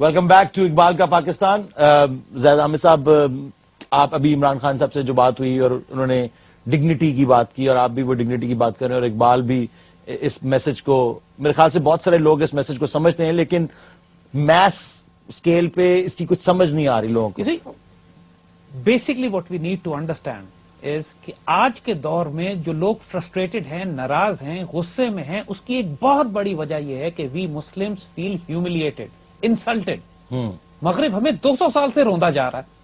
Welcome back to Iqbal का पाकिस्तान जैद आमिर साहब आप अभी इमरान खान साहब से जो बात हुई और उन्होंने डिग्निटी की बात की और आप भी वो डिग्निटी की बात कर रहे हैं और इकबाल भी इस मैसेज को, मेरे ख्याल से बहुत सारे लोग इस मैसेज को समझते हैं, लेकिन मैस स्केल पे इसकी कुछ समझ नहीं आ रही लोगों को। Basically what we need to understand is कि आज के दौर में जो लोग फ्रस्ट्रेटेड हैं, नाराज़ हैं, गुस्से में हैं, उसकी एक बहुत बड़ी वजह यह है कि we Muslims feel humiliated insulted मगरब हमें 200 साल से रोंदा जा रहा है।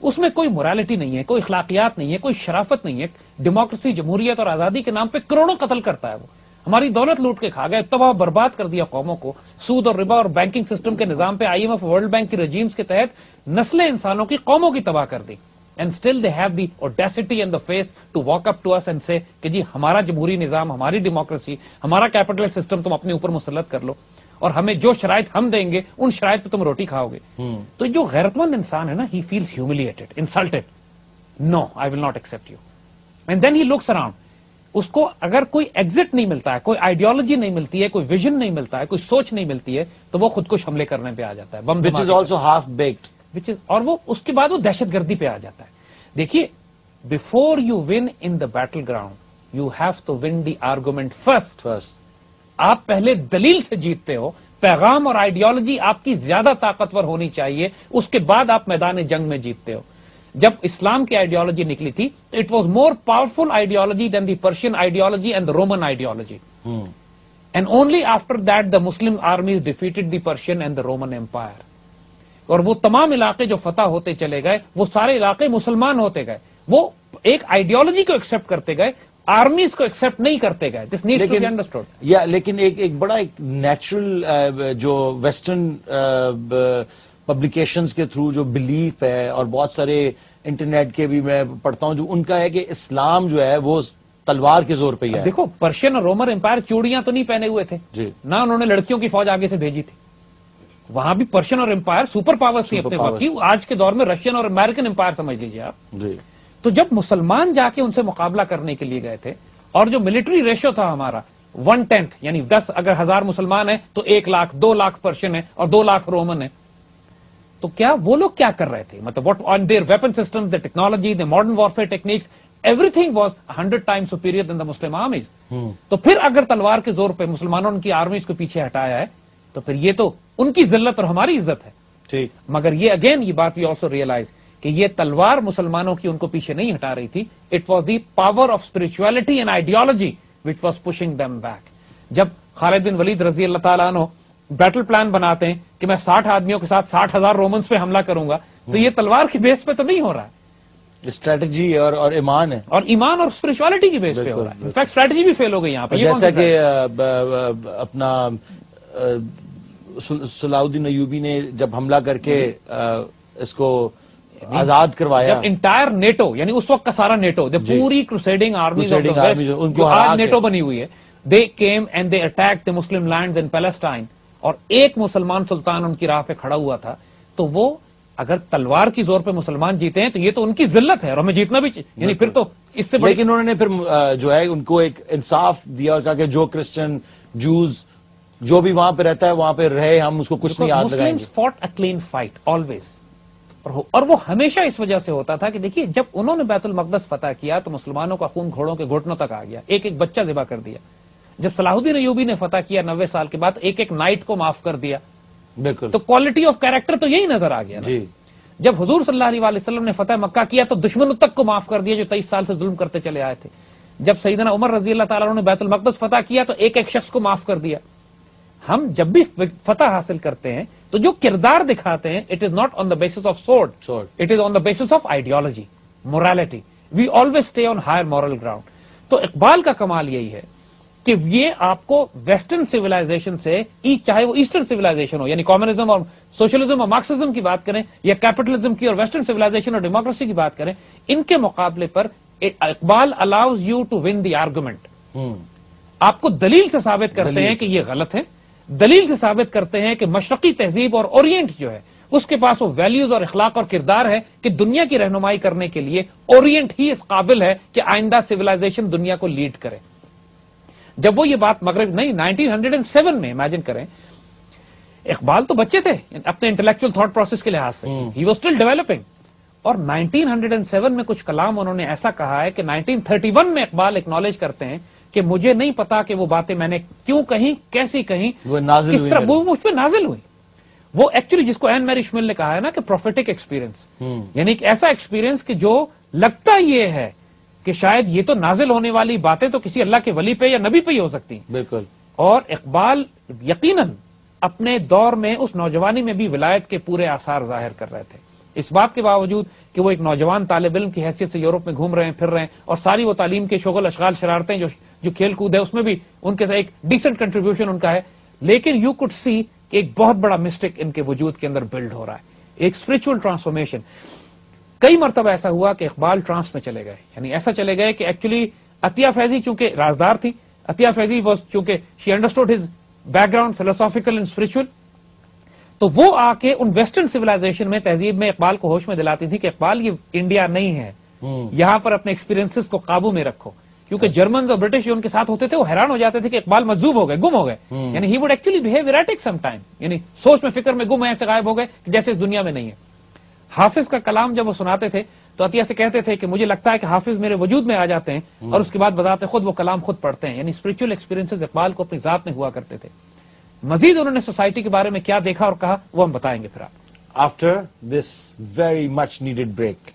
उसमें कोई मोरालिटी नहीं है कोई अखलाकियात नहीं है कोई शराफत नहीं है। डेमोक्रेसी जमहूरियत और आज़ादी के नाम पे करोड़ों कत्ल करता है वो। हमारी दौलत लूट के खा गए तबाह बर्बाद कर दिया कौमों को। सूद और रिबा और बैंकिंग सिस्टम के निज़ाम पे आईएमएफ वर्ल्ड बैंक की रजीम्स के तहत नस्लें इंसानों की कौमों की तबाह कर दी। And still they have the audacity and the face to walk up to us and say कि जी हमारा जमहूरी निज़ाम हमारी डेमोक्रेसी हमारा कैपिटल सिस्टम तुम अपने ऊपर मुसलत कर लो। और हमें जो शराय हम देंगे उन शराय पे तुम रोटी खाओगे। हम्म। तो जो गैरतमंद इंसान है ना he feels humiliated insulted no I will not accept you and then he looks around उसको अगर कोई एग्जिट नहीं मिलता है कोई आइडियोलॉजी नहीं मिलती है कोई विजन नहीं मिलता है कोई सोच नहीं मिलती है तो वो खुद को हमले करने पे आ जाता है bomb which is also half baked which is और वो उसके बाद वो दहशतगर्दी पे आ जाता है। देखिए before you win in the battleground you have to win the argument first first आप पहले दलील से जीतते हो पैगाम और आइडियोलॉजी आपकी ज़्यादा ताकतवर होनी चाहिए उसके बाद आप मैदान जंग में जीतते हो। जब इस्लाम की आइडियोलॉजी निकली थी तो it was more powerful ideology than the Persian ideology and the Roman ideology and only after that the Muslim armies defeated the Persian and the Roman empire और वो तमाम इलाके जो फतेह होते चले गए वो सारे इलाके मुसलमान होते गए। वो एक आइडियोलॉजी को एक्सेप्ट करते गए आर्मीज को एक्सेप्ट नहीं करते गए। This needs to be understood या लेकिन एक एक बड़ा एक नेचुरल जो वेस्टर्न पब्लिकेशंस के थ्रू जो बिलीफ है और बहुत सारे इंटरनेट के भी मैं पढ़ता हूँ जो उनका है कि इस्लाम जो है वो तलवार के ज़ोर पे ही है। देखो पर्शियन और रोमन एम्पायर चूड़ियाँ तो नहीं पहने हुए थे। जी। ना उन्होंने लड़कियों की फौज आगे से भेजी थी। वहाँ भी पर्शियन और एम्पायर सुपर पावर्स थी अपने वक्त की आज के दौर में रशियन और अमेरिकन एम्पायर समझ लीजिए आप। जी। तो जब मुसलमान जाके उनसे मुकाबला करने के लिए गए थे और जो मिलिट्री रेशियो था हमारा वन टेंथ यानी दस अगर हज़ार मुसलमान है तो एक लाख दो लाख पर्शियन है और दो लाख रोमन है। तो क्या वो लोग क्या कर रहे थे? मतलब what on their weapon system the technology the modern warfare techniques everything was hundred time superior than the Muslim armies तो फिर अगर तलवार के ज़ोर पे मुसलमानों ने उनकी आर्मीज को पीछे हटाया है तो फिर ये तो उनकी जिल्लत और हमारी इज़्ज़त है। ठीक। मगर ये अगेन ये बात वी ऑल्सो रियलाइज़ कि ये तलवार मुसलमानों की उनको पीछे नहीं हटा रही थी। It was the power of spirituality and ideology which was pushing them back जब खालिद बिन वलीद रज़ी अल्लाह बैटल प्लान बनाते हैं कि मैं साठ आदमियों के साथ साठ हज़ार रोमन्स पे हमला करूँगा तो ये तलवार की बेस पे तो नहीं हो रहा। है स्ट्रेटजी और और ईमान है। और ईमान और स्पिरिचुअलिटी की बेस पे हो रहा है। इनफैक्ट स्ट्रेटजी भी फेल हो गई यहाँ पे। जैसा कि अपना सलाउद्दीन अयूबी ने जब हमला करके इसको आज़ाद करवाया। जब इंटायर नेटो यानी उस वक्त का सारा नेटो द पूरी क्रूसेडिंग आर्मी जो आज नेटो बनी हुई है they came and they attack the Muslim land in Palestine और एक मुसलमान सुल्तान उनकी राह पे खड़ा हुआ था। तो वो अगर तलवार की ज़ोर पे मुसलमान जीते हैं तो ये तो उनकी जिल्लत है और हमें जीतना भी यानी फिर तो इससे लेकिन उन्होंने फिर जो है उनको एक इंसाफ दिया और कहा कि जो क्रिश्चियन जूज जो भी वहाँ पे रहता है वहाँ पे रहे हम उसको कुछ नहीं याद लगाएँगे। Fought a clean fight always और, और वो हमेशा इस वजह से होता था कि देखिए जब उन्होंने बैतुल मकदस फतह किया तो मुसलमानों का खून घोड़ों के घुटनों तक आ गया। एक एक बच्चा जिबा कर दिया। जब सलाहुद्दीन अयूबी ने फतह किया नब्बे साल के बाद एक एक नाइट को माफ़ कर दिया। बिल्कुल। तो क्वालिटी ऑफ़ कैरेक्टर तो यही नज़र आ गया जी। जब हजूर सल्लल्लाहु ने फतेह मक्का किया तो दुश्मन तक को माफ़ कर दिया जो तेईस साल से जुल्म करते चले आए थे। जब सईदना उमर रज़ी अल्लाह ने बैतुल मकदस फतह किया तो एक एक शख्स को माफ़ कर दिया। हम जब भी फतह हासिल करते हैं तो जो किरदार दिखाते हैं it is not on the basis of sword it is on the basis of ideology morality we always stay on higher moral ground तो इकबाल का कमाल यही है कि ये आपको वेस्टर्न सिविलाइजेशन से चाहे वो ईस्टर्न सिविलाइजेशन हो यानी कम्युनिज्म और सोशलिज्म और मार्क्सिज्म की बात करें या कैपिटलिज्म की और वेस्टर्न सिविलाइजेशन और डेमोक्रेसी की बात करें इनके मुकाबले पर Iqbal allows you to win the argument आपको दलील से साबित करते हैं कि ये गलत है। दलील से साबित करते हैं कि मशरकी तहजीब और ओरिएंट जो है उसके पास वो वैल्यूज़ और इखलाक और किरदार है कि दुनिया की रहनुमाई करने के लिए ओरिएंट ही इस काबिल है कि आइंदा सिविलाइजेशन दुनिया को लीड करे। जब वो ये बात मगरब नहीं 1907 में इमेजिन करें इकबाल तो बच्चे थे अपने इंटेलेक्चुअल थॉट प्रोसेस के लिहाज से। ही वॉज़ स्टिल डेवलपिंग और 1907 में कुछ कलाम उन्होंने ऐसा कहा है कि 1931 में इकबाल एक्नॉलेज करते हैं कि मुझे नहीं पता कि वो बातें मैंने क्यों कही कैसी कही वो नाजिल किस तरह वो मुझ पर नाजिल हुई। वो एक्चुअली जिसको एन मैरी शमिल ने कहा है ना कि प्रोफेटिक एक्सपीरियंस यानी एक ऐसा एक्सपीरियंस कि जो लगता ये है कि शायद ये तो नाजिल होने वाली बातें तो किसी अल्लाह के वली पे या नबी पे ही हो सकती हैं। बिल्कुल। और इकबाल यकीनन अपने दौर में उस नौजवानी में भी विलायत के पूरे आसार ज़ाहिर कर रहे थे। इस बात के बावजूद कि वो एक नौजवान तालब इल्म की हैसियत से यूरोप में घूम रहे हैं फिर रहे हैं और सारी वो तालीम के शोगल अशगाल शरारतें जो जो खेल कूद है उसमें भी उनके साथ एक डिसेंट कंट्रीब्यूशन उनका है। लेकिन यू कुड सी कि एक बहुत बड़ा मिस्टेक इनके वजूद के अंदर बिल्ड हो रहा है। एक स्पिरिचुअल ट्रांसफॉर्मेशन कई मरतबा ऐसा हुआ कि इकबाल ट्रांस में चले गए। यानी ऐसा चले गए कि एक्चुअली अतिया फैजी चूँकि राजदार थी अतिया फैजी वॉज़ चूँकि she understood his background philosophical and spiritual तो वो आके उन वेस्टर्न सिविलाइजेशन में तहजीब में इकबाल को होश में दिलाती थी कि इकबाल ये इंडिया नहीं है। यहाँ पर अपने एक्सपीरियंसेस को काबू में रखो। क्योंकि जर्मन और ब्रिटिश जो उनके साथ होते थे वो हैरान हो जाते थे कि इकबाल मजूब हो गए गुम हो गए। यानी he would actually behave erratic some time यानी सोच में फ़िक्र में गुम है ऐसे गायब हो गए कि जैसे इस दुनिया में नहीं है। हाफिज का कलाम जब वो सुनाते थे तो अतिया से कहते थे कि मुझे लगता है कि हाफिज मेरे वजूद में आ जाते हैं और उसके बाद बताते खुद वो कलाम खुद पढ़ते हैं। यानी स्पिरिचुअल एक्सपीरियंसेस इकबाल को अपनी जात में हुआ करते थे। मजीद उन्होंने सोसाइटी के बारे में क्या देखा और कहा वो हम बताएँगे फिर आप। After this very much needed break.